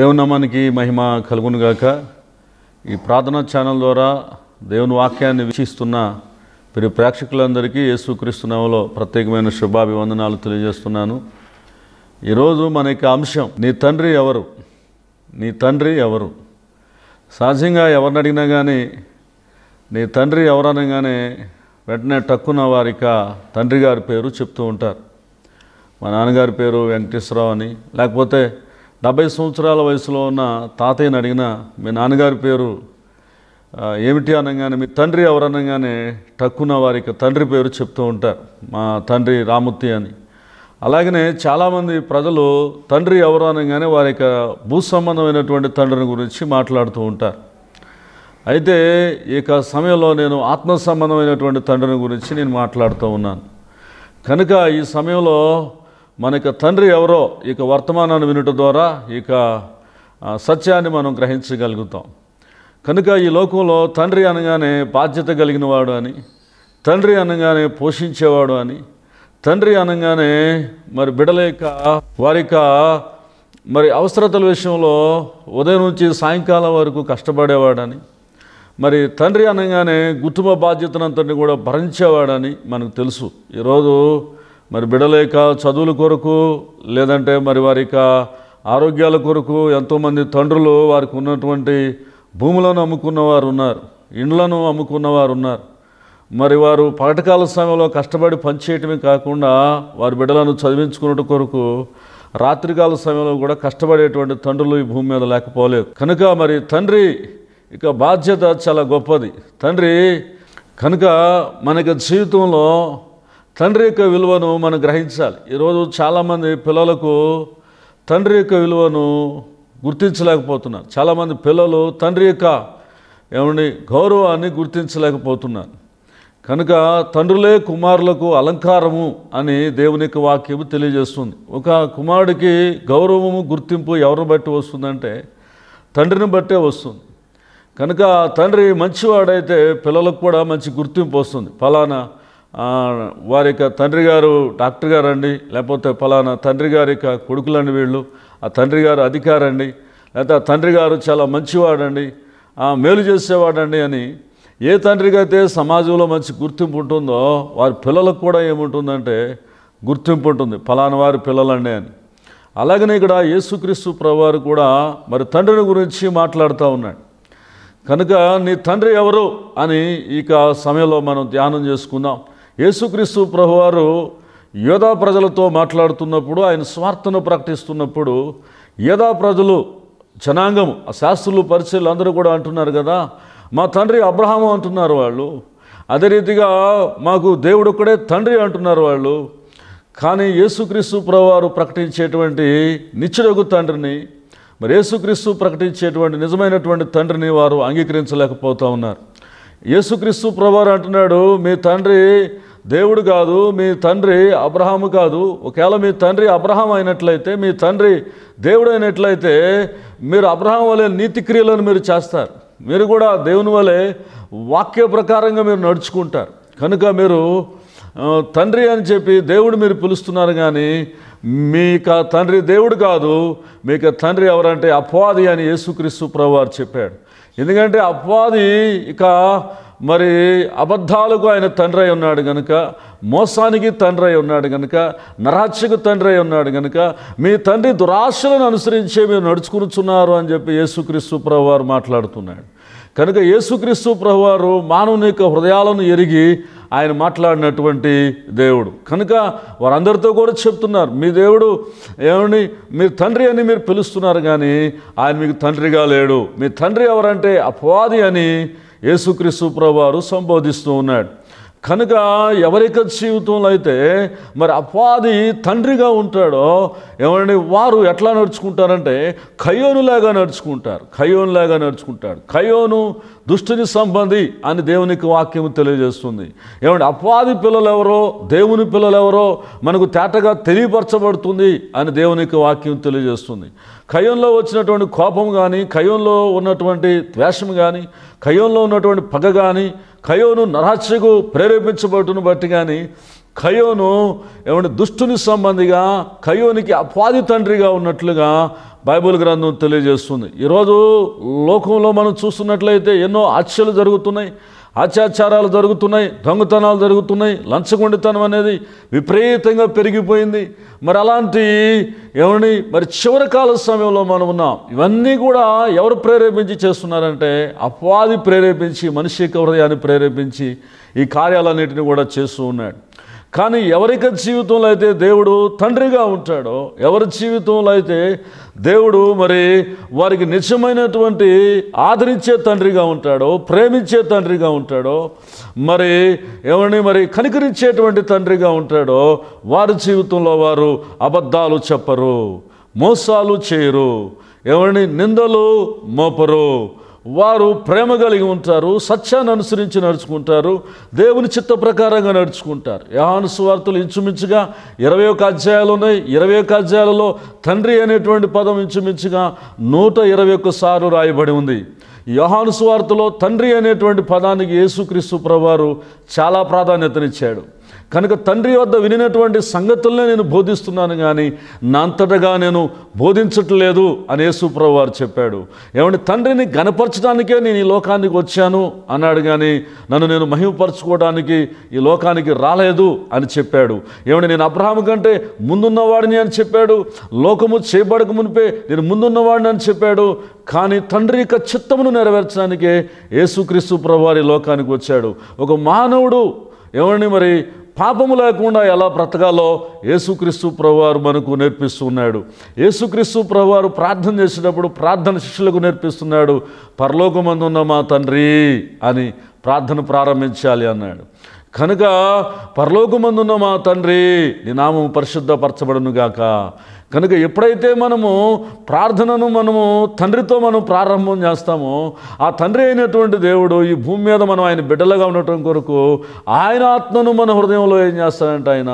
దేవునామానికి మహిమ కలుగునుగాక. ఈ ప్రార్థనా ఛానల్ ద్వారా దేవుని వాక్యాన్ని వీక్షిస్తున్న మీరు ప్రేక్షకులందరికీ యేసుక్రీస్తునామలో ప్రత్యేకమైన శుభాభివందనాలు తెలియజేస్తున్నాను. ఈరోజు మన యొక్క అంశం నీ తండ్రి ఎవరు? నీ తండ్రి ఎవరు? సహజంగా ఎవరిని అడిగినా కానీ నీ తండ్రి ఎవరనగానే వెంటనే టక్కున వారిక తండ్రి గారి పేరు చెప్తూ ఉంటారు. మా నాన్నగారి పేరు వెంకటేశ్వరరావు అని లేకపోతే డెబ్బై సంవత్సరాల వయసులో ఉన్న తాతయ్యని అడిగిన మీ నాన్నగారి పేరు ఏమిటి అనగానే మీ తండ్రి ఎవరనగానే టక్కున వారికి తండ్రి పేరు చెప్తూ ఉంటారు మా తండ్రి రామూర్తి అని. అలాగనే చాలామంది ప్రజలు తండ్రి ఎవరు అనగానే వారి యొక్క భూ సంబంధమైనటువంటి తండ్రిని గురించి మాట్లాడుతూ ఉంటారు. అయితే ఈ యొక్క సమయంలో నేను ఆత్మ సంబంధమైనటువంటి తండ్రిని గురించి నేను మాట్లాడుతూ ఉన్నాను. కనుక ఈ సమయంలో మన తండ్రి ఎవరో ఇక వర్తమానాన్ని వినుట ద్వారా ఇక సత్యాన్ని మనం గ్రహించగలుగుతాం. కనుక ఈ లోకంలో తండ్రి అనగానే బాధ్యత కలిగిన వాడు అని తండ్రి అనగానే పోషించేవాడు అని తండ్రి అనగానే మరి బిడల యొక్క వారి యొక్క మరి అవసరతల విషయంలో ఉదయం నుంచి సాయంకాలం వరకు కష్టపడేవాడని మరి తండ్రి అనగానే కుటుంబ బాధ్యతనంతటిని కూడా భరించేవాడని మనకు తెలుసు. ఈరోజు మరి బిడలేక చదువుల కొరకు లేదంటే మరి వారి యొక్క ఆరోగ్యాల కొరకు ఎంతోమంది తండ్రులు వారికి ఉన్నటువంటి భూములను అమ్ముకున్న వారు ఉన్నారు ఇండ్లను అమ్ముకున్న వారు ఉన్నారు. మరి వారు పాఠకాల సమయంలో కష్టపడి పనిచేయటమే కాకుండా వారి బిడ్డలను చదివించుకున్న కొరకు రాత్రికాల సమయంలో కూడా కష్టపడేటువంటి తండ్రులు ఈ భూమి మీద లేకపోలేదు. కనుక మరి తండ్రి ఇక బాధ్యత చాలా గొప్పది. తండ్రి కనుక మనకి జీవితంలో తండ్రి యొక్క విలువను మనం గ్రహించాలి. ఈరోజు చాలామంది పిల్లలకు తండ్రి యొక్క విలువను గుర్తించలేకపోతున్నారు. చాలామంది పిల్లలు తండ్రి యొక్క ఏమండి గౌరవాన్ని గుర్తించలేకపోతున్నారు. కనుక తండ్రులే కుమారులకు అలంకారము అని దేవుని యొక్క వాక్యము తెలియజేస్తుంది. ఒక కుమారుడికి గౌరవము గుర్తింపు ఎవరిని బట్టి వస్తుందంటే తండ్రిని బట్టే వస్తుంది. కనుక తండ్రి మంచివాడైతే పిల్లలకు కూడా మంచి గుర్తింపు వస్తుంది. ఫలానా వారి యొక్క తండ్రి గారు డాక్టర్ గారు అండి లేకపోతే ఫలానా తండ్రి గారి యొక్క కొడుకులండి వీళ్ళు ఆ తండ్రి గారు అధికారండి లేకపోతే ఆ తండ్రి గారు చాలా మంచివాడండి ఆ, మేలు చేసేవాడండి అని ఏ తండ్రికి అయితే సమాజంలో మంచి గుర్తింపు ఉంటుందో వారి పిల్లలకు కూడా ఏముంటుందంటే గుర్తింపు ఉంటుంది ఫలానా వారి పిల్లలండి అని. అలాగనే ఇక్కడ యేసుక్రీస్తు ప్రభువారు కూడా మరి తండ్రిని గురించి మాట్లాడుతూ ఉన్నాడు. కనుక నీ తండ్రి ఎవరు అని ఇక సమయంలో మనం ధ్యానం చేసుకుందాం. యేసుక్రీస్తు ప్రభువారు యోధా ప్రజలతో మాట్లాడుతున్నప్పుడు ఆయన స్వార్థను ప్రకటిస్తున్నప్పుడు యోధా ప్రజలు జనాంగం ఆ శాస్త్రులు పరిచయలు అందరూ కూడా అంటున్నారు కదా మా తండ్రి అబ్రహాము అంటున్నారు వాళ్ళు. అదే రీతిగా మాకు దేవుడు ఒక్కడే తండ్రి అంటున్నారు వాళ్ళు. కానీ యేసుక్రీస్తు ప్రభువారు ప్రకటించేటువంటి నిత్యుడగు తండ్రిని మరి యేసుక్రీస్తు ప్రకటించేటువంటి నిజమైనటువంటి తండ్రిని వారు అంగీకరించలేకపోతూ ఉన్నారు. యేసుక్రీస్తు ప్రభువారు అంటున్నాడు మీ తండ్రి దేవుడు కాదు మీ తండ్రి అబ్రహాము కాదు. ఒకవేళ మీ తండ్రి అబ్రహాం అయినట్లయితే మీ తండ్రి దేవుడు అయినట్లయితే మీరు అబ్రహాం వలె నీతి క్రియలను మీరు చేస్తారు. మీరు కూడా దేవుని వలె వాక్య ప్రకారంగా మీరు నడుచుకుంటారు. కనుక మీరు తండ్రి అని చెప్పి దేవుడు మీరు పిలుస్తున్నారు కానీ మీక తండ్రి దేవుడు కాదు మీకు తండ్రి ఎవరంటే అపవాది అని యేసుక్రీస్తు ప్రభు వారు చెప్పాడు. ఎందుకంటే అపవాది ఇక మరి అబద్ధాలకు ఆయన తండ్రి అయి ఉన్నాడు కనుక మోసానికి తండ్రి అయి ఉన్నాడు కనుక నరాచకు తండ్రి అయి ఉన్నాడు కనుక మీ తండ్రి దురాశలను అనుసరించే మీరు నడుచుకునిచున్నారు అని చెప్పి యేసుక్రీస్తు ప్రభు వారు మాట్లాడుతున్నాడు. కనుక యేసుక్రీస్తు ప్రభువారు మానవుని యొక్క హృదయాలను ఎరిగి ఆయన మాట్లాడినటువంటి దేవుడు. కనుక వారందరితో కూడా చెప్తున్నారు మీ దేవుడు ఏమని మీరు తండ్రి అని మీరు పిలుస్తున్నారు కానీ ఆయన మీకు తండ్రిగా లేడు. మీ తండ్రి ఎవరంటే అపవాది అని యేసుక్రీస్తు ప్రభువారు సంబోధిస్తూ ఉన్నాడు. కనుక ఎవరిక జీవితంలో అయితే మరి అపాది తండ్రిగా ఉంటాడో ఏమండి వారు ఎట్లా నడుచుకుంటారంటే కయోనులాగా నడుచుకుంటారు కయోనులాగా నడుచుకుంటాడు కయోను దుష్టుని సంబంధి అని దేవునికి వాక్యం తెలియజేస్తుంది. ఏమంటే అపాది పిల్లలు ఎవరో దేవుని పిల్లలు ఎవరో మనకు తేటగా తెలియపరచబడుతుంది అని దేవునికి వాక్యం తెలియజేస్తుంది. కయంలో వచ్చినటువంటి కోపం కానీ కయంలో ఉన్నటువంటి ద్వేషం కానీ కయంలో ఉన్నటువంటి పగ కానీ కయోను నరహత్యకు ప్రేరేపించబడును బట్టి కానీ కయోను ఏమంటే దుష్టుని సంబంధిగా కయోనికి అపాది తండ్రిగా ఉన్నట్లుగా బైబిల్ గ్రంథం తెలియజేస్తుంది. ఈరోజు లోకంలో మనం చూస్తున్నట్లయితే ఎన్నో హత్యలు జరుగుతున్నాయి. అత్యాచారాలు జరుగుతున్నాయి దొంగతనాలు జరుగుతున్నాయి లంచగొండితనం అనేది విపరీతంగా పెరిగిపోయింది. మరి అలాంటి ఏమని మరి చివరి కాల సమయంలో మనం ఉన్నాం. ఇవన్నీ కూడా ఎవరు ప్రేరేపించి చేస్తున్నారంటే అపవాది ప్రేరేపించి మనిషి యొక్క హృదయాన్ని ప్రేరేపించి ఈ కార్యాలన్నింటినీ కూడా చేస్తూ ఉన్నాడు. కానీ ఎవరికి జీవితంలో అయితే దేవుడు తండ్రిగా ఉంటాడో ఎవరి జీవితంలో అయితే దేవుడు మరి వారికి నిజమైనటువంటి ఆదరించే తండ్రిగా ఉంటాడో ప్రేమించే తండ్రిగా ఉంటాడో మరి ఎవరిని మరి కనికరించేటువంటి తండ్రిగా ఉంటాడో వారి జీవితంలో వారు అబద్ధాలు చెప్పరు మోసాలు చేయరు ఎవరిని నిందలు మోపరు. వారు ప్రేమ కలిగి ఉంటారు సత్యాన్ని అనుసరించి నడుచుకుంటారు దేవుని చిత్త ప్రకారంగా నడుచుకుంటారు. యోహాను సువార్తలు ఇంచుమించుగా ఇరవై ఒక అధ్యాయాలు ఉన్నాయి. ఇరవై ఒక అధ్యాయాలలో తండ్రి అనేటువంటి పదం ఇంచుమించుగా నూట ఇరవై ఒక్క సార్లు రాయబడి ఉంది. ఈ యోహాను సువార్తలో తండ్రి అనేటువంటి పదానికి యేసుక్రీస్తు ప్రభువారు చాలా ప్రాధాన్యతనిచ్చాడు. కనుక తండ్రి వద్ద వినినటువంటి సంగతులనే నేను బోధిస్తున్నాను కానీ నా అంతటగా నేను బోధించట్లేదు అని యేసుప్రభు వారు చెప్పాడు. ఏమంటే తండ్రిని గనపరచడానికే నేను ఈ లోకానికి వచ్చాను అన్నాడు కానీ నన్ను నేను మహిమపరచుకోవడానికి ఈ లోకానికి రాలేదు అని చెప్పాడు. ఏమంటే నేను అబ్రహాం కంటే ముందున్నవాడిని అని చెప్పాడు. లోకము చేయబడక మునిపే నేను ముందున్నవాడిని అని చెప్పాడు. కానీ తండ్రి యొక్క చిత్తమును నెరవేర్చడానికే యేసుక్రీస్తు ప్రభువారి లోకానికి వచ్చాడు. ఒక మానవుడు ఎవరిని మరి పాపము లేకుండా ఎలా బ్రతకాలో యేసుక్రీస్తు ప్రభువారు మనకు నేర్పిస్తున్నాడు. యేసుక్రీస్తు ప్రభువారు ప్రార్థన చేసేటప్పుడు ప్రార్థన శిష్యులకు నేర్పిస్తున్నాడు పరలోకమందున్న మా తండ్రి అని ప్రార్థన ప్రారంభించాలి అన్నాడు. కనుక పరలోకమందున్న మా తండ్రి నీ నామం పరిశుద్ధపరచబడును గాక కనుక ఎప్పుడైతే మనము ప్రార్థనను మనము తండ్రితో మనం ప్రారంభం చేస్తామో ఆ తండ్రి అయినటువంటి దేవుడు ఈ భూమి మీద మనం ఆయన బిడ్డలుగా ఉండటం కొరకు ఆయన ఆత్మను మన హృదయంలో ఏం చేస్తాడంటే ఆయన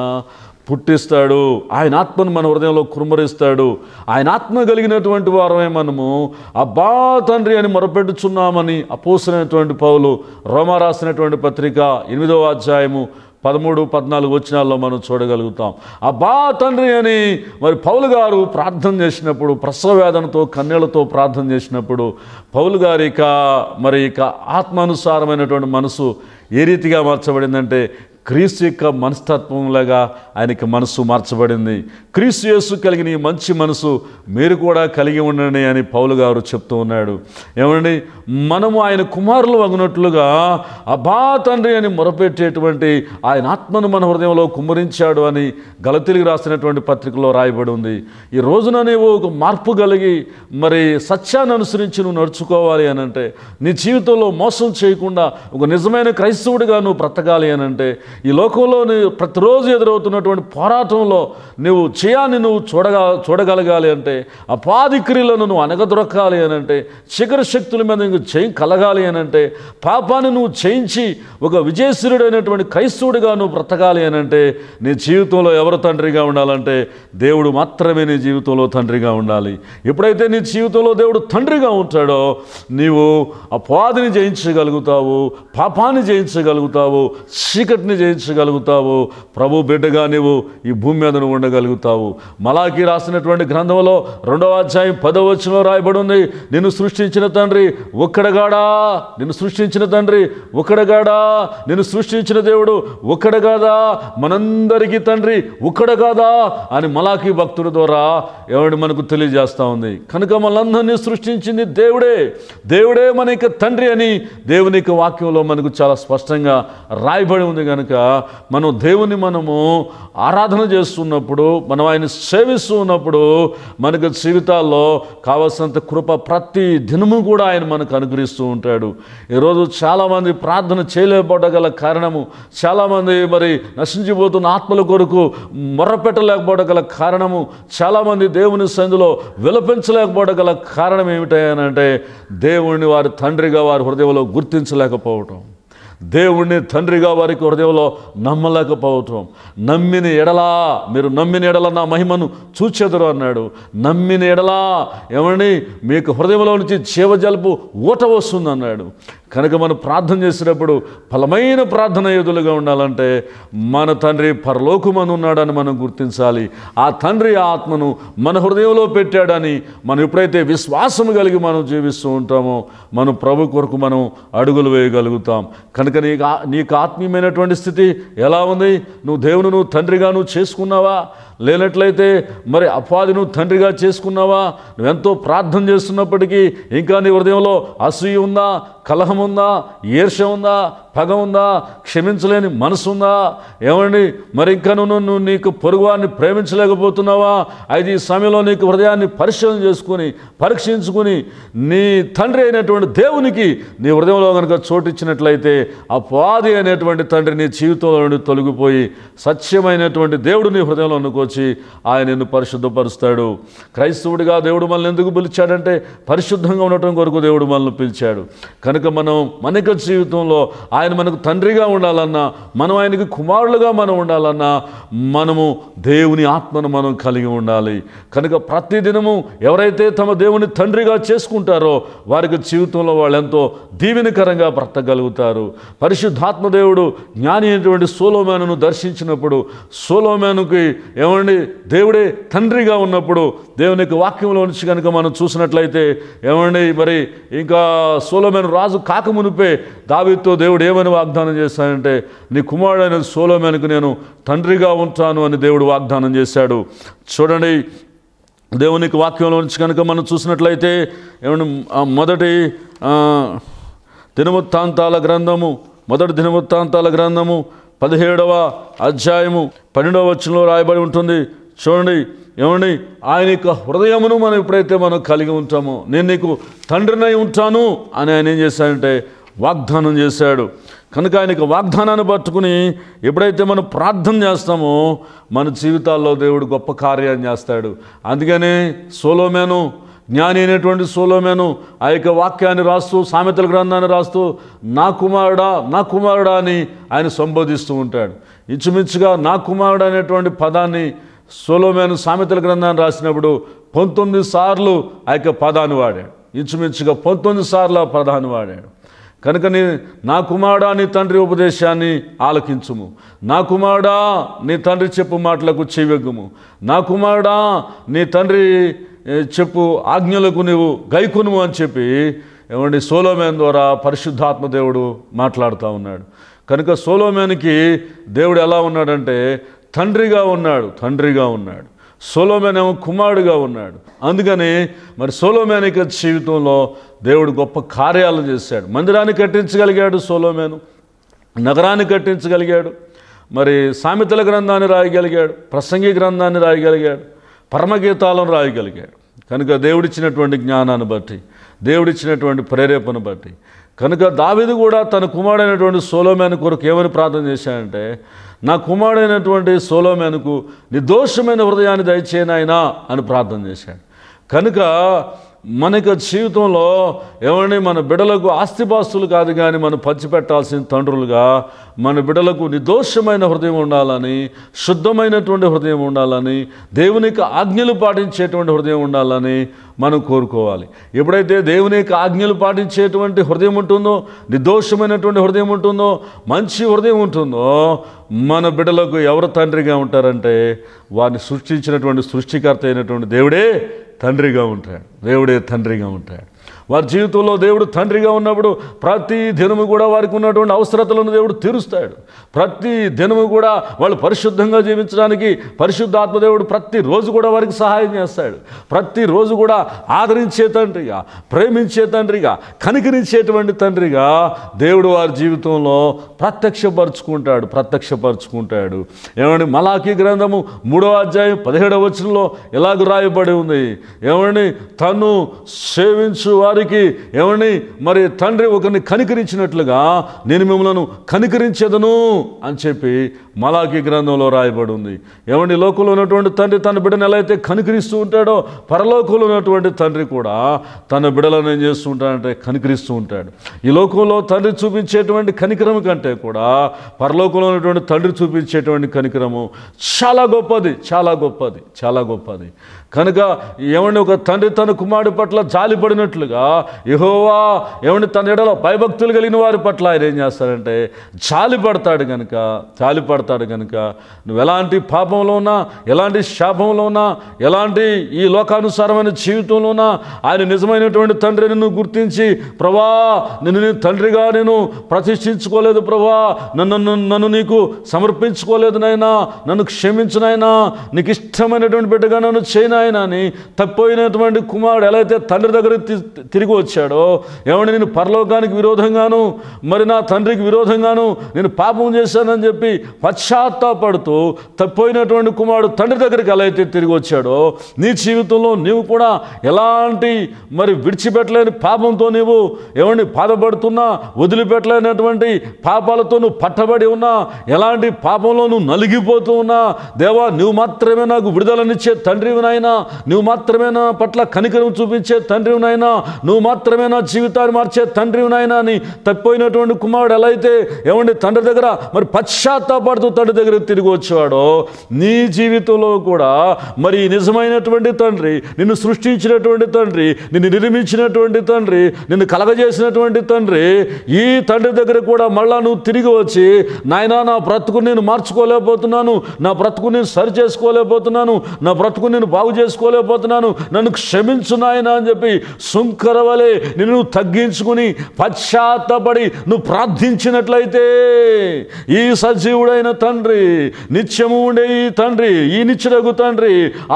పుట్టిస్తాడు. ఆయన ఆత్మను మన హృదయంలో కురుమరిస్తాడు. ఆయన ఆత్మ కలిగినటువంటి వారమే మనము. అబ్బా తండ్రి అని మొరపెట్టుచున్నామని అపోసినటువంటి పౌలు రోమ రాసినటువంటి పత్రిక ఎనిమిదవ అధ్యాయము పదమూడు పద్నాలుగు వచనాల్లో మనం చూడగలుగుతాం. అబ్బా తండ్రి అని మరి పౌలు గారు ప్రార్థన చేసినప్పుడు ప్రసవవేదనతో కన్నీళ్ళతో ప్రార్థన చేసినప్పుడు పౌలు గారి ఇక మరి ఇక ఆత్మానుసారమైనటువంటి మనసు ఏ రీతిగా మార్చబడిందంటే క్రీస్తు యొక్క మనస్తత్వంలాగా ఆయనకి మనసు మార్చబడింది. క్రీస్తు యేసు కలిగిన ఈ మంచి మనసు మీరు కూడా కలిగి ఉండండి అని పౌలు గారు చెప్తూ ఉన్నాడు. ఏమండి? మనము ఆయన కుమారులు వగినట్లుగా అబా తండ్రి అని మొరపెట్టేటువంటి ఆయన ఆత్మను మన హృదయంలో కుమ్మరించాడు అని గలతిరిగి రాసినటువంటి పత్రికలో రాయబడి ఉంది. ఈ రోజున నీవు ఒక మార్పు కలిగి మరి సత్యాన్ని అనుసరించి నువ్వు నడుచుకోవాలి అని అంటే నీ జీవితంలో మోసం చేయకుండా ఒక నిజమైన క్రైస్తవుడిగా నువ్వు బ్రతకాలి అని అంటే ఈ లోకంలో నువ్వు ప్రతిరోజు ఎదురవుతున్నటువంటి పోరాటంలో నువ్వు చేయాన్ని నువ్వు చూడగా చూడగలగాలి అంటే అపాధిక్రియలను నువ్వు అనగదొరకాలి అని అంటే శిఖర శక్తుల మీద నీకు చేయి కలగాలి అని అంటే పాపాన్ని నువ్వు చేయించి ఒక విజయశ్వరుడైనటువంటి క్రైస్తవుడిగా నువ్వు బ్రతకాలి అని అంటే నీ జీవితంలో ఎవరు తండ్రిగా ఉండాలంటే దేవుడు మాత్రమే నీ జీవితంలో తండ్రిగా ఉండాలి. ఎప్పుడైతే నీ జీవితంలో దేవుడు తండ్రిగా ఉంటాడో నీవు అపాదిని జయించగలుగుతావు పాపాన్ని జయించగలుగుతావు చీకటిని జయించగలుగుతావు ప్రభు బిడ్డగా నీవు ఈ భూమి మీద నువ్వు ఉండగలుగుతావు. మలాకి రాసినటువంటి గ్రంథంలో రెండవ అధ్యాయం పదవచనంలో రాయబడి ఉంది నిన్ను సృష్టించిన తండ్రి ఒక్కడగాడా? నిన్ను సృష్టించిన తండ్రి ఒక్కడగాడా? నిన్ను సృష్టించిన దేవుడు ఒక్కడగాదా మనందరికీ తండ్రి ఒక్కడగాదా? అని మలాకి భక్తుల ద్వారా ఎవడు మనకు తెలియజేస్తా ఉంది. కనుక మనందరినీ సృష్టించింది దేవుడే. దేవుడే మన యొక్క తండ్రి అని దేవుని యొక్క వాక్యంలో మనకు చాలా స్పష్టంగా రాయబడి ఉంది కనుక మనం దేవుని మనము ఆరాధన చేస్తున్నప్పుడు మనం ఆయన సేవిస్తూ ఉన్నప్పుడు మనకు జీవితాల్లో కావలసినంత కృప ప్రతి దినము కూడా ఆయన మనకు అనుగ్రహిస్తూ ఉంటాడు. ఈరోజు చాలామంది ప్రార్థన చేయలేకపోవడం కారణము చాలామంది మరి నశించిపోతున్న ఆత్మల కొరకు మొర్రపెట్టలేకపోవడం గల కారణము చాలామంది దేవుని సంధిలో విలపించలేకపోవడం గల కారణం ఏమిటంటే దేవుడిని వారి తండ్రిగా వారి హృదయంలో గుర్తించలేకపోవటం. దేవుణ్ణి తండ్రిగా వారికి హృదయంలో నమ్మలేకపోవటం. నమ్మిన ఎడలా మీరు నమ్మిన ఎడల నా మహిమను చూచెదరు అన్నాడు. నమ్మిన ఎడలా ఏమని మీకు హృదయంలో నుంచి జీవజలుపు ఊట వస్తుంది అన్నాడు కనుక మనం ప్రార్థన చేసేటప్పుడు ఫలమైన ప్రార్థన యోధులుగా ఉండాలంటే మన తండ్రి పరలోకమని ఉన్నాడని మనం గుర్తించాలి. ఆ తండ్రి ఆత్మను మన హృదయంలో పెట్టాడని మనం ఎప్పుడైతే విశ్వాసం కలిగి మనం జీవిస్తూ ఉంటామో మనం ప్రభు కొరకు మనం అడుగులు వేయగలుగుతాం. కనుక నీకు నీకు ఆత్మీయమైనటువంటి స్థితి ఎలా ఉంది? నువ్వు దేవుని నువ్వు తండ్రిగా నువ్వు చేసుకున్నావా? లేనట్లయితే మరి అపాది నువ్వు తండ్రిగా చేసుకున్నావా? నువ్వెంతో ప్రార్థన చేస్తున్నప్పటికీ ఇంకా నీ హృదయంలో అసూయ ఉందా? కలహం ఉందా? ఈర్ష ఉందా? పగ ఉందా? క్షమించలేని మనసు ఉందా? ఏమండి మరి ఇంకా నువ్వు నువ్వు నీకు పొరుగువారిని ప్రేమించలేకపోతున్నావా? అయితే ఈ సమయంలో నీకు హృదయాన్ని పరిశీలన చేసుకుని పరీక్షించుకుని నీ తండ్రి అయినటువంటి దేవునికి నీ హృదయంలో కనుక చోటిచ్చినట్లయితే పాది అనేటువంటి తండ్రి నీ జీవితంలో నుండి తొలగిపోయి సత్యమైనటువంటి దేవుడు నీ హృదయంలో వచ్చి ఆయన నిన్ను పరిశుద్ధపరుస్తాడు. క్రైస్తవుడిగా దేవుడు మనల్ని ఎందుకు పిలిచాడంటే పరిశుద్ధంగా ఉండటం కొరకు దేవుడు మనల్ని పిలిచాడు. కనుక మనం మనక జీవితంలో ఆయన మనకు తండ్రిగా ఉండాలన్నా మనం ఆయనకి కుమారులుగా మనం ఉండాలన్నా మనము దేవుని ఆత్మను మనం కలిగి ఉండాలి. కనుక ప్రతిదినము ఎవరైతే తమ దేవుని తండ్రిగా చేసుకుంటారో వారికి జీవితంలో వాళ్ళు ఎంతో దీవెనకరంగా బ్రతకగలుగుతారు. పరిశుద్ధాత్మ దేవుడు జ్ఞాని అయినటువంటి సోలోమేనును దర్శించినప్పుడు సోలోమేనుకి ఏమండి దేవుడే తండ్రిగా ఉన్నప్పుడు దేవుని యొక్క వాక్యంలో నుంచి కనుక మనం చూసినట్లయితే ఏమండి మరి ఇంకా సోలోమేను రాజు కాకమునిపే దావితో దేవుడు ఏమని వాగ్దానం చేశాడంటే నీ కుమారుడైన సోలోమేనుకు నేను తండ్రిగా ఉంటాను అని దేవుడు వాగ్దానం చేశాడు. చూడండి దేవునికి వాక్యంలో నుంచి కనుక మనం చూసినట్లయితే ఏమంటే మొదటి దినవృత్తాంతాల గ్రంథము మొదటి దినవృత్తాంతాల గ్రంథము పదిహేడవ అధ్యాయము పన్నెండవ వచనంలో రాయబడి ఉంటుంది. చూడండి ఏమండి? ఆయన యొక్క హృదయమును మనం ఎప్పుడైతే మనం కలిగి ఉంటామో నేను నీకు తండ్రినై ఉంటాను అని ఆయన ఏం చేశాడంటే వాగ్దానం చేశాడు. కనుక ఆయనకు వాగ్దానాన్ని పట్టుకుని ఎప్పుడైతే మనం ప్రార్థన చేస్తామో మన జీవితాల్లో దేవుడు గొప్ప కార్యాన్ని చేస్తాడు. అందుకనే సోలోమేను జ్ఞాని అయినటువంటి సోలోమేను ఆ యొక్క వాక్యాన్ని రాస్తూ సామెతల గ్రంథాన్ని రాస్తూ నా కుమారుడా నా కుమారుడా అని ఆయన సంబోధిస్తూ ఉంటాడు. ఇంచుమించుగా నా కుమారుడు అనేటువంటి పదాన్ని సోలోమేను సామెతల గ్రంథాన్ని రాసినప్పుడు పంతొమ్మిది సార్లు ఆ యొక్క పదాన్ని వాడాడు. ఇంచుమించుగా పంతొమ్మిది సార్లు ఆ పదాన్ని వాడాడు. కనుక నీ నా కుమారుడా నీ తండ్రి ఉపదేశాన్ని ఆలకించుము. నా కుమారుడా నీ తండ్రి చెప్పు మాటలకు చెవిగ్గుము నా కుమారుడా నీ తండ్రి చెప్పు ఆజ్ఞలకు నీవు గైకొనుము అని చెప్పి ఏమండి సోలోమేన్ ద్వారా పరిశుద్ధాత్మ దేవుడు మాట్లాడుతూ ఉన్నాడు. కనుక సోలోమేన్కి దేవుడు ఎలా ఉన్నాడంటే తండ్రిగా ఉన్నాడు తండ్రిగా ఉన్నాడు. సోలోమేన్ ఏమో కుమారుడుగా ఉన్నాడు. అందుకని మరి సోలోమేన్ యొక్క జీవితంలో దేవుడు గొప్ప కార్యాలు చేశాడు. మందిరాన్ని కట్టించగలిగాడు సోలోమేను నగరాన్ని కట్టించగలిగాడు మరి సామెతల గ్రంథాన్ని రాయగలిగాడు ప్రసంగి గ్రంథాన్ని రాయగలిగాడు. పరమగీతాలను రాయగలిగాడు. కనుక దేవుడిచ్చినటువంటి జ్ఞానాన్ని బట్టి దేవుడిచ్చినటువంటి ప్రేరేపణ బట్టి కనుక దావిది కూడా తన కుమారుడైనటువంటి సోలోమేను కొరకు ఏమని ప్రార్థన చేశాడంటే నా కుమారుడైనటువంటి సోలోమేనుకు నిర్దోషమైన హృదయాన్ని దయచేయనాయనా అని ప్రార్థన చేశాడు. కనుక మనకి జీవితంలో ఏమండి మన బిడలకు ఆస్తిపాస్తులు కాదు కానీ మనం పంచిపెట్టాల్సిన తండ్రులుగా మన బిడలకు నిర్దోషమైన హృదయం ఉండాలని శుద్ధమైనటువంటి హృదయం ఉండాలని దేవునికి ఆజ్ఞలు పాటించేటువంటి హృదయం ఉండాలని మనం కోరుకోవాలి. ఎప్పుడైతే దేవుని యొక్క ఆజ్ఞలు పాటించేటువంటి హృదయం ఉంటుందో నిర్దోషమైనటువంటి హృదయం ఉంటుందో మంచి హృదయం ఉంటుందో మన బిడ్డలకు ఎవరు తండ్రిగా ఉంటారంటే వారిని సృష్టించినటువంటి సృష్టికర్త అయినటువంటి దేవుడే తండ్రిగా ఉంటాడు. దేవుడే తండ్రిగా ఉంటాడు. వారి జీవితంలో దేవుడు తండ్రిగా ఉన్నప్పుడు ప్రతి దినము కూడా వారికి ఉన్నటువంటి అవసరతలను దేవుడు తీరుస్తాడు. ప్రతి దినము కూడా వాళ్ళు పరిశుద్ధంగా జీవించడానికి పరిశుద్ధాత్మ దేవుడు ప్రతిరోజు కూడా వారికి సహాయం చేస్తాడు. ప్రతిరోజు కూడా ఆదరించే తండ్రిగా ప్రేమించే తండ్రిగా కనికరించేటువంటి తండ్రిగా దేవుడు వారి జీవితంలో ప్రత్యక్షపరుచుకుంటాడు ప్రత్యక్షపరుచుకుంటాడు. ఏమండి? మలాఖీ గ్రంథము మూడవ అధ్యాయం పదిహేడవ వచనంలో ఇలాగ రాయబడి ఉంది. ఏమండి? తను సేవించు వారికి ఏమని మరి తండ్రి ఒకరిని కనికరించినట్లుగా నేను మిమ్మల్ని కనికరించేదను అని చెప్పి మలాకి గ్రంథంలో రాయబడి ఉంది ఏమండి? ఈ లోకంలో ఉన్నటువంటి తండ్రి తన బిడ్డను ఎలా అయితే కనికరిస్తూ ఉంటాడో పరలోకంలో ఉన్నటువంటి తండ్రి కూడా తన బిడ్డలను ఏం చేస్తూ ఉంటాడంటే కనికరిస్తూ ఉంటాడు. ఈ లోకంలో తండ్రి చూపించేటువంటి కనికరం కంటే కూడా పరలోకంలో ఉన్నటువంటి తండ్రి చూపించేటువంటి కనికరము చాలా గొప్పది చాలా గొప్పది చాలా గొప్పది. కనుక ఏమండి ఒక తండ్రి తన కుమారుడి పట్ల జాలిపడినట్లుగా యహోవా ఏమండి తన ఎడలో భయభక్తులు కలిగిన వారి పట్ల ఆయన ఏం చేస్తారంటే జాలి పడతాడు కనుక జాలి పడతాడు కనుక నువ్వు ఎలాంటి పాపంలో ఉన్నా ఎలాంటి శాపంలో ఉన్నా ఎలాంటి ఈ లోకానుసారమైన జీవితంలో ఉన్నా ఆయన నిజమైనటువంటి తండ్రి నువ్వు గుర్తించి ప్రభా నిన్ను నీ తండ్రిగా నేను ప్రతిష్ఠించుకోలేదు ప్రభా. నన్ను నన్ను- నీకు సమర్పించుకోలేదు నాయనా నన్ను క్షమించు నీకు ఇష్టమైనటువంటి బిడ్డగా నన్ను చేయను ఆయన అని తప్పిపోయినటువంటి కుమారుడు ఎలా అయితే తండ్రి దగ్గర తిరిగి వచ్చాడో ఏమంటే నేను పరలోకానికి విరోధంగాను మరి నా తండ్రికి విరోధంగాను నేను పాపం చేశానని చెప్పి పశ్చాత్తాపడుతూ తప్పిపోయినటువంటి కుమారుడు తండ్రి దగ్గరికి ఎలా అయితే తిరిగి వచ్చాడో నీ జీవితంలో నీవు కూడా ఎలాంటి మరి విడిచిపెట్టలేని పాపంతో నీవు ఏమండి బాధపడుతున్నా వదిలిపెట్టలేనటువంటి పాపాలతో నువ్వు పట్టబడి ఉన్నా ఎలాంటి పాపంలో నువ్వు నలిగిపోతూ ఉన్నా దేవా నువ్వు మాత్రమే నాకు విడుదలనిచ్చే తండ్రి నాయనా. నువ్వు మాత్రమే నా పట్ల కనికరం చూపించే తండ్రివి నాయనా. నువ్వు మాత్రమే నా జీవితాన్ని మార్చే తండ్రివి నాయనా. అని తప్పిపోయినటువంటి కుమారుడు ఎలా అయితే ఏమండి తండ్రి దగ్గర మరి పశ్చాత్తాపడుతూ తండ్రి దగ్గర తిరిగి వచ్చాడో నీ జీవితంలో కూడా మరి నిజమైనటువంటి తండ్రి నిన్ను సృష్టించినటువంటి తండ్రి నిన్ను నిర్మించినటువంటి తండ్రి నిన్ను కలగజేసినటువంటి తండ్రి ఈ తండ్రి దగ్గర కూడా మళ్ళా నువ్వు తిరిగి వచ్చి నాయనా నా బ్రతుకు నేను మార్చుకోలేకపోతున్నాను నా బ్రతుకు నేను సరి చేసుకోలేకపోతున్నాను నా బ్రతుకు నేను బాగు చేసుకోలేకపోతున్నాను. నన్ను క్షమించు నాయనా అని చెప్పి సుంకరవలే నిన్ను తగ్గించుకుని పశ్చాత్తపడి నువ్వు ప్రార్థించినట్లయితే ఈ సజీవుడైన తండ్రి నిత్యము ఉండే ఈ తండ్రి ఈ నిత్యుడగు తండ్రి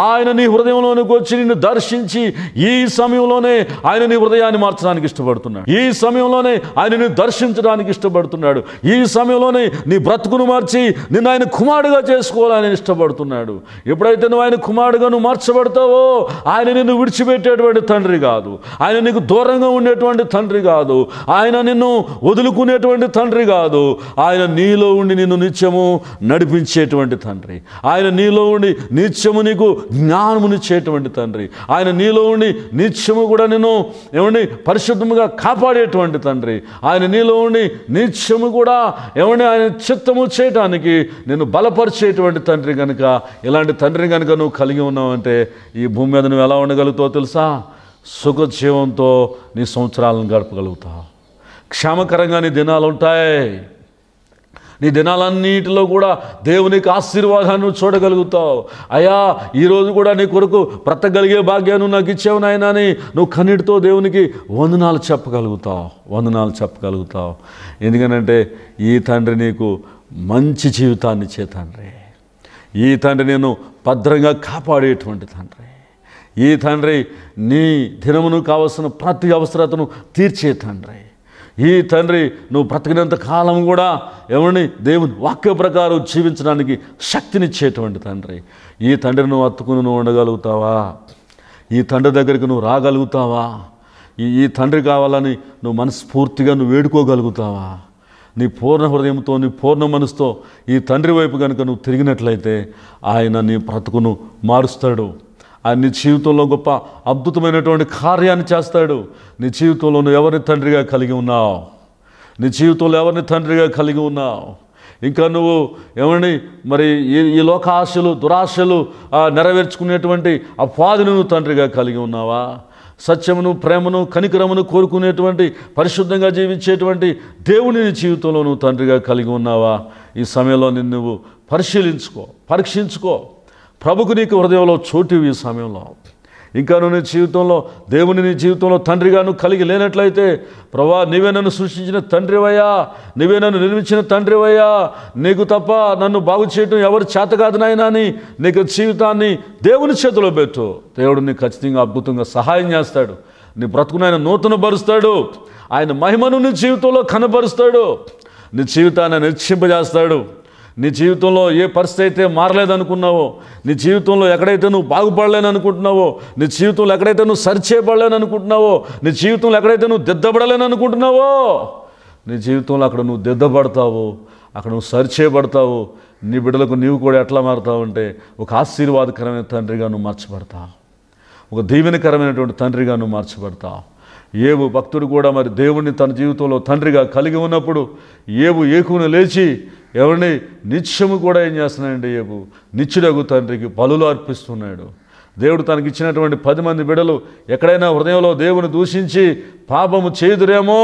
ఆయన నీ హృదయంలోనికి వచ్చి నిన్ను దర్శించి ఈ సమయంలోనే ఆయన నీ హృదయాన్ని మార్చడానికి ఇష్టపడుతున్నాడు. ఈ సమయంలోనే ఆయన నిన్ను దర్శించడానికి ఇష్టపడుతున్నాడు. ఈ సమయంలోనే నీ బ్రతుకును మార్చి నిన్ను ఆయన కుమారుడుగా చేసుకోవాలని ఇష్టపడుతున్నాడు. ఎప్పుడైతే నువ్వు ఆయన కుమారుడుగా నువ్వు మార్చబడతావో ఆయన నిన్ను విడిచిపెట్టేటువంటి తండ్రి కాదు. ఆయన నీకు దూరంగా ఉండేటువంటి తండ్రి కాదు. ఆయన నిన్ను వదులుకునేటువంటి తండ్రి కాదు. ఆయన నీలో ఉండి నిన్ను నిత్యము నడిపించేటువంటి తండ్రి. ఆయన నీలో ఉండి నిత్యము నీకు జ్ఞానమునిచ్చేటువంటి తండ్రి. ఆయన నీలో ఉండి నిత్యము కూడా నిన్ను ఏమండి పరిశుద్ధముగా కాపాడేటువంటి తండ్రి. ఆయన నీలో ఉండి నిత్యము కూడా ఏమండి ఆయన చిత్తము చేయటానికి నేను బలపరిచేటువంటి తండ్రి కనుక ఇలాంటి తండ్రిని కనుక నువ్వు కలిగి ఉన్నావంటే ఈ భూమి మీద నువ్వు ఎలా ఉండగలుగుతావు తెలుసా? సుఖజీవంతో నీ సంవత్సరాలను గడపగలుగుతావు క్షేమకరంగా నీ దినాలు ఉంటాయి. నీ దినాలన్నిటిలో కూడా దేవునికి ఆశీర్వాదాన్ని నువ్వు చూడగలుగుతావు. అయ్యా ఈరోజు కూడా నీ కొరకు బ్రతకగలిగే భాగ్యాన్ని నాకు ఇచ్చావు నాయనా అని నువ్వు కన్నీటితో దేవునికి వందనాలు చెప్పగలుగుతావు. వందనాలు చెప్పగలుగుతావు. ఎందుకనంటే ఈ తండ్రి నీకు మంచి జీవితాన్ని ఇచ్చే తండ్రి. ఈ తండ్రి నేను భద్రంగా కాపాడేటువంటి తండ్రి. ఈ తండ్రి నీ దినమును కావలసిన ప్రతి అవసరతను తీర్చే తండ్రి. ఈ తండ్రి నువ్వు బ్రతికినంత కాలం కూడా ఎవరిని దేవుని వాక్య ప్రకారం జీవించడానికి శక్తినిచ్చేటువంటి తండ్రి. ఈ తండ్రి నువ్వు అత్తుకుని నువ్వు ఉండగలుగుతావా? ఈ తండ్రి దగ్గరికి నువ్వు రాగలుగుతావా? ఈ ఈ తండ్రి కావాలని నువ్వు మనస్ఫూర్తిగా నువ్వు వేడుకోగలుగుతావా? నీ పూర్ణ హృదయంతో నీ పూర్ణ మనసుతో ఈ తండ్రి వైపు కనుక నువ్వు తిరిగినట్లయితే ఆయన నీ బ్రతుకును మారుస్తాడు. ఆయన నీ జీవితంలో గొప్ప అద్భుతమైనటువంటి కార్యాన్ని చేస్తాడు. నీ జీవితంలో నువ్వు ఎవరిని తండ్రిగా కలిగి ఉన్నావు? నీ జీవితంలో ఎవరిని తండ్రిగా కలిగి ఉన్నావు? ఇంకా నువ్వు ఏమని మరి ఈ ఈ లోక ఆశలు దురాశలు ఆ, పాదిని నువ్వు తండ్రిగా కలిగి ఉన్నావా? సత్యమును ప్రేమను కనికరమును కోరుకునేటువంటి పరిశుద్ధంగా జీవించేటువంటి దేవుని జీవితంలో నువ్వు తండ్రిగా కలిగి ఉన్నావా? ఈ సమయంలో నిన్ను నువ్వు పరిశీలించుకో పరీక్షించుకో. ప్రభుకు నీకు హృదయంలో చోటు ఈ సమయంలో. ఇంకా నువ్వు నీ జీవితంలో దేవుని నీ జీవితంలో తండ్రిగా నువ్వు కలిగి లేనట్లయితే ప్రభా నీవే నన్ను సృష్టించిన తండ్రివయ్యా. నీవే నన్ను నిర్మించిన తండ్రివయ్యా. నీకు తప్ప నన్ను బాగు చేయటం ఎవరు చేత కాదు నాయనా అని నీకు జీవితాన్ని దేవుని చేతిలో పెట్టు. దేవుడు నీకు ఖచ్చితంగా అద్భుతంగా సహాయం చేస్తాడు. నీ బ్రతుకును ఆయన నూతన పరుస్తాడు. ఆయన మహిమను నీ జీవితంలో కనపరుస్తాడు. నీ జీవితాన్ని నిర్చింపజేస్తాడు నీ జీవితంలో ఏ పరిస్థితి అయితే మారలేదనుకున్నావో నీ జీవితంలో ఎక్కడైతే నువ్వు బాగుపడలేను అనుకుంటున్నావో నీ జీవితంలో ఎక్కడైతే నువ్వు సరిచేయబడలేని అనుకుంటున్నావో నీ జీవితంలో ఎక్కడైతే నువ్వు దిద్దబడలేని అనుకుంటున్నావో నీ జీవితంలో అక్కడ నువ్వు దిద్దబడతావు అక్కడ నువ్వు సరిచేయబడతావు నీ బిడ్డలకు నీవు కూడా ఎట్లా మారుతావంటే ఒక ఆశీర్వాదకరమైన తండ్రిగా నువ్వు మార్చబడతావు. ఒక దీవెనకరమైనటువంటి తండ్రిగా నువ్వు మార్చబడతావు. ఏవు భక్తుడు కూడా మరి దేవుణ్ణి తన జీవితంలో తండ్రిగా కలిగి ఉన్నప్పుడు ఏవు ఏకును లేచి ఎవరిని నిత్యము కూడా ఏం చేస్తున్నాడండి ఏవు నిత్యుడగు తండ్రికి బలులు అర్పిస్తున్నాడు. దేవుడు తనకి ఇచ్చినటువంటి పది మంది బిడలు ఎక్కడైనా హృదయంలో దేవుని దూషించి పాపము చేదురేమో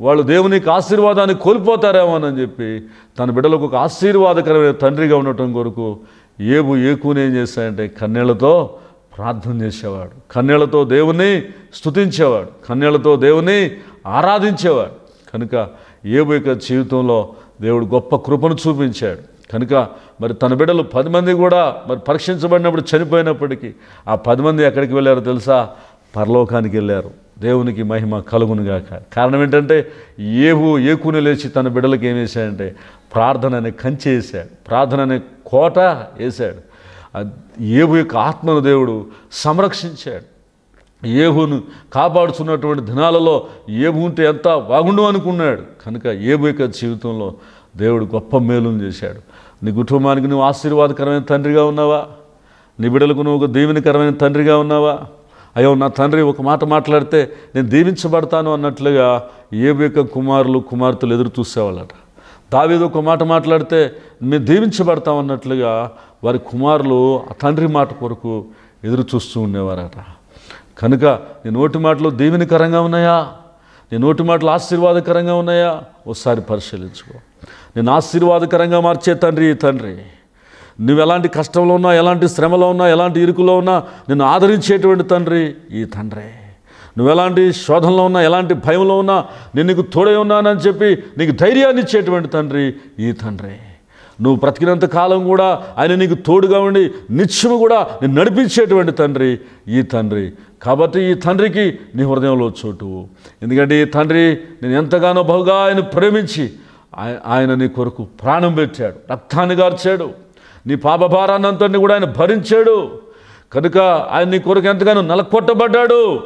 వాళ్ళు దేవునికి ఆశీర్వాదాన్ని కోల్పోతారేమో అని చెప్పి తన బిడ్డలకు ఒక ఆశీర్వాదకరమైన తండ్రిగా ఉండటం కొరకు ఏబు ఏకూనేం చేస్తాయంటే కన్నెళ్ళతో కన్నీళ్ళతో ప్రార్థన చేసేవాడు. కన్నెలతో దేవుని స్తుతించేవాడు. కన్నెలతో దేవుని ఆరాధించేవాడు. కనుక ఏబు యొక్క జీవితంలో దేవుడు గొప్ప కృపను చూపించాడు. కనుక మరి తన బిడ్డలు పది మంది కూడా మరి పరీక్షించబడినప్పుడు చనిపోయినప్పటికీ ఆ పది మంది ఎక్కడికి వెళ్ళారో తెలుసా? పరలోకానికి వెళ్ళారు. దేవునికి మహిమ కలుగునుగాక కారణం ఏంటంటే ఏహు ఏకుని లేచి తన బిడ్డలకు ఏం వేశాడంటే ప్రార్థన అనే కంచె వేశాడు. ప్రార్థన అనే కోట వేశాడు. ఏహు యొక్క ఆత్మను దేవుడు సంరక్షించాడు. ఏహును కాపాడుచున్నటువంటి దినాలలో ఏబు ఉంటే ఎంత బాగుండు అనుకున్నాడు. కనుక ఏబు యొక్క జీవితంలో దేవుడు గొప్ప మేలును చేశాడు. నీ కుటుంబానికి నువ్వు ఆశీర్వాదకరమైన తండ్రిగా ఉన్నావా? నీ బిడ్డలకు నువ్వు ఒక దీవెనకరమైన తండ్రిగా ఉన్నావా? అయ్యో నా తండ్రి ఒక మాట మాట్లాడితే నేను దీవించబడతాను అన్నట్లుగా ఏబు యొక్క కుమారులు కుమార్తెలు ఎదురు చూసేవాళ్ళట. దావేది ఒక మాట మాట్లాడితే మేము దీవించబడతాం అన్నట్లుగా వారి కుమారులు ఆ తండ్రి మాట కొరకు ఎదురు చూస్తూ ఉండేవారట. కనుక నీ నోటి మాటలు దీవెనికరంగా ఉన్నాయా? నీ నోటి మాటలు ఆశీర్వాదకరంగా ఉన్నాయా? ఒకసారి పరిశీలించుకో. నేను ఆశీర్వాదకరంగా మార్చే తండ్రి ఈ తండ్రి. నువ్వు ఎలాంటి కష్టంలో ఉన్నా ఎలాంటి శ్రమలో ఉన్నా ఎలాంటి ఇరుకులో ఉన్నా నేను ఆదరించేటువంటి తండ్రి ఈ తండ్రి. నువ్వు ఎలాంటి శోధనలో ఉన్నా ఎలాంటి భయంలో ఉన్నా నేను నీకు తోడై ఉన్నానని చెప్పి నీకు ధైర్యాన్ని ఇచ్చేటువంటి తండ్రి ఈ తండ్రి. నువ్వు బ్రతికినంత కాలం కూడా ఆయన నీకు తోడుగా ఉండి నిత్యము కూడా నేను నడిపించేటువంటి తండ్రి ఈ తండ్రి. కాబట్టి ఈ తండ్రికి నీ హృదయంలో చోటు. ఎందుకంటే ఈ తండ్రి నేను ఎంతగానో బహుగా ఆయన ప్రేమించి ఆయన నీ కొరకు ప్రాణం పెట్టాడు రక్తాన్ని గార్చాడు నీ పాపభారాన్నంతటిని కూడా ఆయన భరించాడు. కనుక ఆయన నీ కొరకు ఎంతగానో నలకొట్టబడ్డాడు.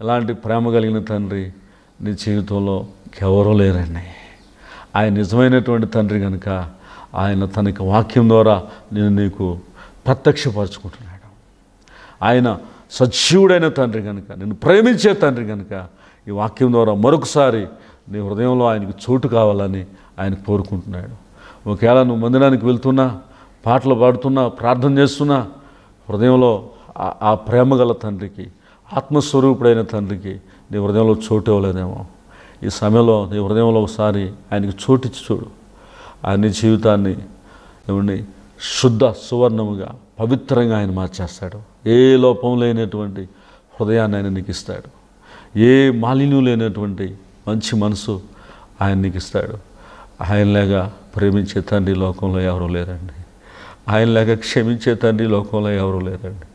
ఇలాంటి ప్రేమ కలిగిన తండ్రి నీ జీవితంలో ఎవరూ లేరండి. ఆయన నిజమైనటువంటి తండ్రి కనుక ఆయన తనకి వాక్యం ద్వారా నేను నీకు ప్రత్యక్షపరచుకుంటున్నాడు. ఆయన సజీవుడైన తండ్రి కనుక నేను ప్రేమించే తండ్రి కనుక ఈ వాక్యం ద్వారా మరొకసారి నీ హృదయంలో ఆయనకు చోటు కావాలని ఆయన కోరుకుంటున్నాడు. ఒకవేళ నువ్వు మందిరానికి వెళ్తున్నా పాటలు పాడుతున్నా ప్రార్థన చేస్తున్నా హృదయంలో ఆ ప్రేమ గల తండ్రికి ఆత్మస్వరూపుడైన తండ్రికి నీ హృదయంలో చోటు ఇవ్వలేదేమో. ఈ సమయంలో నీ హృదయంలో ఒకసారి ఆయనకి చోటిచ్చి చూడు. ఆయన జీవితాన్ని ఏమండి శుద్ధ సువర్ణముగా పవిత్రంగా ఆయన మార్చేస్తాడు. ఏ లోపం లేనటువంటి హృదయాన్ని ఆయన నీకు ఇస్తాడు. ఏ మాలిన్యం లేనటువంటి మంచి మనసు ఆయన నీకు ఇస్తాడు. ఆయనలాగా ప్రేమించే తండ్రి లోకంలో ఎవరు లేరండి. ఆయనలాగా క్షమించే తండ్రి లోకంలో ఎవరు లేరండి.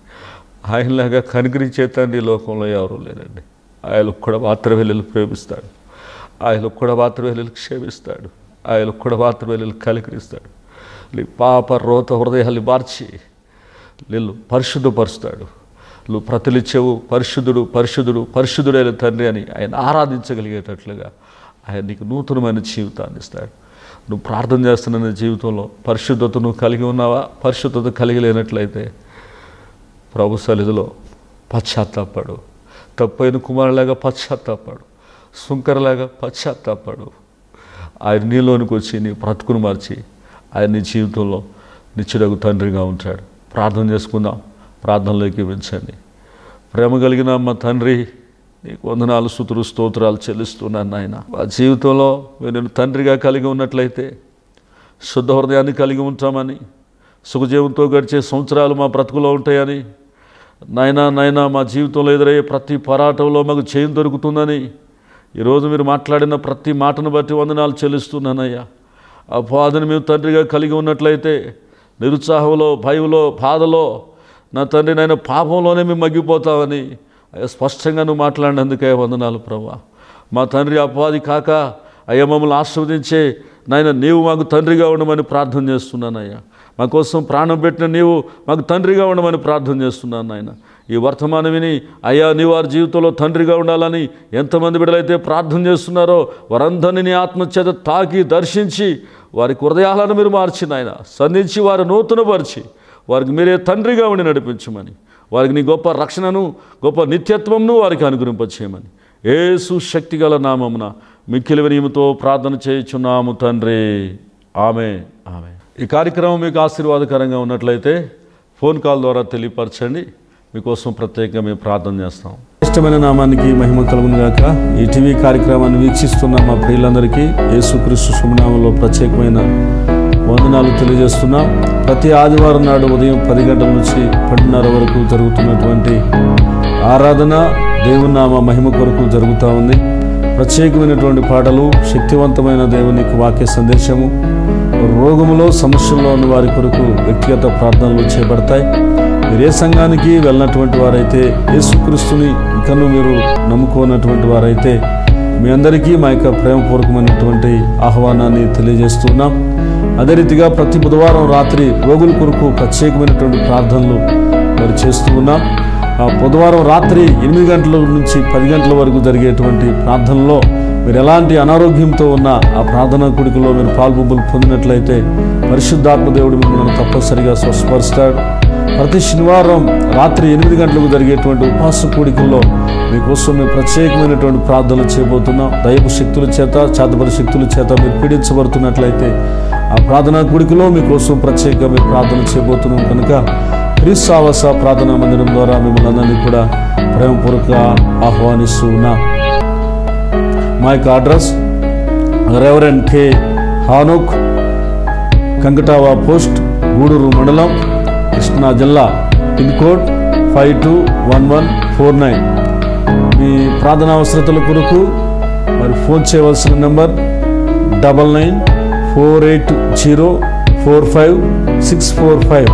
ఆయనలాగా కనికరించే తండ్రి లోకంలో ఎవరు లేరండి. ఆయన కూడా మాత్రం వెళ్ళి ప్రేమిస్తాడు. ఆయన కూడా మాత్రం వెళ్ళి క్షేమిస్తాడు. ఆయన కూడా మాత్రం వెళ్ళి కలికరిస్తాడు నీ పాప రోత హృదయాన్ని మార్చి నీళ్ళు పరిశుద్ధపరుస్తాడు. నువ్వు ప్రతిలిచ్చేవు పరిశుద్ధుడు పరిశుద్ధుడు పరిశుద్ధుడైన తండ్రి అని ఆయన ఆరాధించగలిగేటట్లుగా ఆయన నీకు నూతనమైన జీవితాన్ని ఇస్తాడు. నువ్వు ప్రార్థన చేస్తున్న జీవితంలో పరిశుద్ధతను కలిగి ఉన్నావా? పరిశుద్ధత కలిగి లేనట్లయితే ప్రభు సన్నిధిలో పశ్చాత్తాపడు. తప్పైన కుమారులాగా పశ్చాత్తాపడు. సుంకరలాగా పశ్చాత్తాపడు. ఆయన నీలోనికి వచ్చి నీ బ్రతుకును మార్చి ఆయన నీ జీవితంలో నిత్యుడగు తండ్రిగా ఉంటాడు. ప్రార్థన చేసుకుందాం. ప్రార్థనలోకి పెంచండి ప్రేమ కలిగిన మా తండ్రి నీకు వందనాలు సుతులు స్తోత్రాలు చెల్లిస్తున్నాను నాయన. మా జీవితంలో నేను తండ్రిగా కలిగి ఉన్నట్లయితే శుద్ధ హృదయాన్ని కలిగి ఉంటామని సుఖజీవంతో గడిచే సంవత్సరాలు మా బ్రతుకులో ఉంటాయని నాయనా నాయనా మా జీవితంలో ఎదురయ్యే ప్రతి పోరాటంలో మాకు చేయం దొరుకుతుందని ఈరోజు మీరు మాట్లాడిన ప్రతి మాటను బట్టి వందనాలు చెల్లిస్తున్నానయ్యా. ఆ బాధను మేము తండ్రిగా కలిగి ఉన్నట్లయితే నిరుత్సాహంలో భయంలో బాధలో నా తండ్రి నాయన పాపంలోనే మేము మగ్గిపోతామని అయ్యా స్పష్టంగా నువ్వు మాట్లాడినందుకే వందనాలు ప్రభా. మా తండ్రి అపవాది కాక అయ్యా మమ్మల్ని ఆస్వాదించే నాయన నీవు మాకు తండ్రిగా ఉండమని ప్రార్థన చేస్తున్నానయ్యా. మా కోసం ప్రాణం పెట్టిన నీవు మాకు తండ్రిగా ఉండమని ప్రార్థన చేస్తున్నాను నాయన. ఈ వర్తమానం విని అయ్యా నీ వారి జీవితంలో తండ్రిగా ఉండాలని ఎంతమంది బిడ్డలైతే ప్రార్థన చేస్తున్నారో వారందరినీ నీ ఆత్మచేత తాకి దర్శించి వారికి హృదయాలను మీరు మార్చింది ఆయన సంధించి వారి నూతనపరిచి వారికి మీరే తండ్రిగా ఉండి నడిపించమని వారికి నీ గొప్ప రక్షణను గొప్ప నిత్యత్వంను వారికి అనుగ్రహింపచేయమని. ఏసు గల నామమున మిక్కిలి వినియముతో ప్రార్థన చేయుచున్నాము తండ్రి. ఆమె ఆమె ఈ కార్యక్రమం మీకు ఆశీర్వాదకరంగా ఉన్నట్లయితే ఫోన్ కాల్ ద్వారా తెలియపరచండి. మీకోసం ప్రత్యేకంగా మేము ప్రార్థన చేస్తాం. ఇష్టమైన నామానికి మహిమ కలుగునుగాక ఈ టీవీ కార్యక్రమాన్ని వీక్షిస్తున్న మా ప్రియులందరికీ యేసుక్రీస్తు శుభనామంలో ప్రత్యేకమైన వందనాలు తెలియజేస్తున్నాం. ప్రతి ఆదివారం నాడు ఉదయం పది గంటల నుంచి పన్నెండున్నర వరకు జరుగుతున్నటువంటి ఆరాధన దేవునామ నామ మహిమ కొరకు జరుగుతూ ఉంది. ప్రత్యేకమైనటువంటి పాటలు శక్తివంతమైన దేవుని వాక్య సందేశము రోగములో సమస్యల్లో ఉన్న వారి కొరకు వ్యక్తిగత ప్రార్థనలు చేపడతాయి మీరు ఏ సంఘానికి వెళ్ళినటువంటి వారైతే యేసుక్రీస్తుని ఇంకను మీరు నమ్ముకోనటువంటి వారైతే మీ అందరికీ మా యొక్క ప్రేమపూర్వకమైనటువంటి ఆహ్వానాన్ని తెలియజేస్తున్నాం అదే రీతిగా ప్రతి బుధవారం రాత్రి రోగుల కొరకు ప్రత్యేకమైనటువంటి ప్రార్థనలు మరి చేస్తూ ఉన్నాం. ఆ బుధవారం రాత్రి ఎనిమిది గంటల నుంచి పది గంటల వరకు జరిగేటువంటి ప్రార్థనలో మీరు ఎలాంటి అనారోగ్యంతో ఉన్న ఆ ప్రార్థనా కుడికలో మీరు పాల్పొంపులు పొందినట్లయితే పరిశుద్ధాత్మ దేవుడు మిమ్మల్ని తప్పనిసరిగా స్వస్పరుస్తాడు ప్రతి శనివారం రాత్రి ఎనిమిది గంటలకు జరిగేటువంటి ఉపవాస కూడికల్లో మీకోసం మేము ప్రత్యేకమైనటువంటి ప్రార్థనలు చేయబోతున్నాం. దైవ శక్తుల చేత చేతబడి శక్తుల చేత మీరు పీడించబడుతున్నట్లయితే ఆ ప్రార్థనా కూడికలో మీకోసం ప్రత్యేకంగా మేము ప్రార్థన చేయబోతున్నాం కనుక క్రీస్తావాస ప్రార్థనా మందిరం ద్వారా మిమ్మల్ని అందరినీ కూడా ప్రేమపూర్వక ఆహ్వానిస్తూ ఉన్నాం. మా యొక్క address reverend K Hanok Kankatava post Gudur మండలం కృష్ణా జిల్లా pin code five two one one four nine. మీ ప్రార్థనా అవసరతల కొరకు మరి ఫోన్ చేయవలసిన number double nine four eight zero four five six four five.